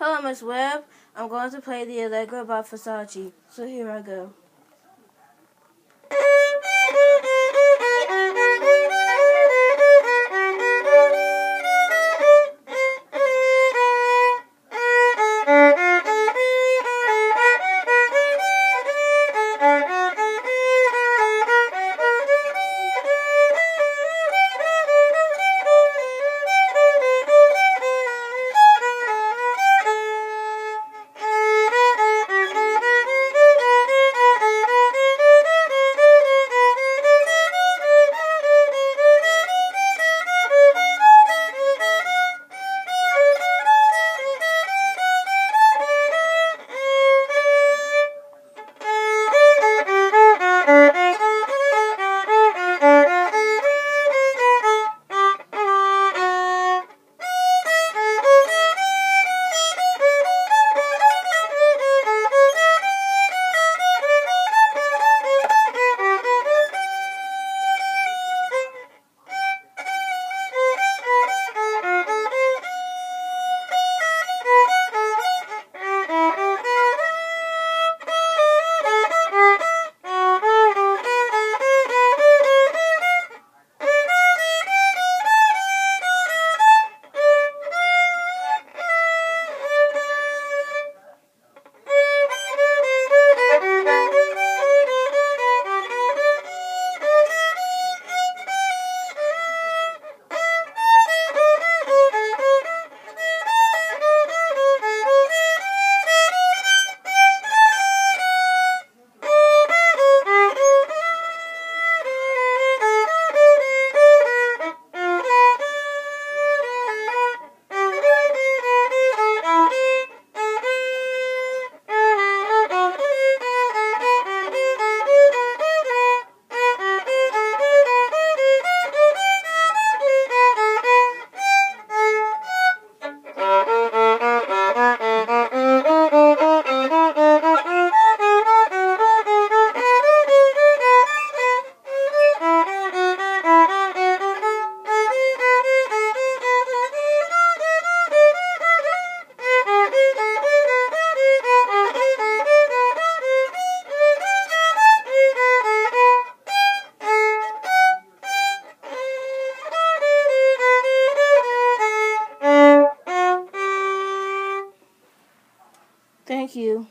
Hello, Miss Webb. I'm going to play the Allegro by Versace. So here I go. Thank you.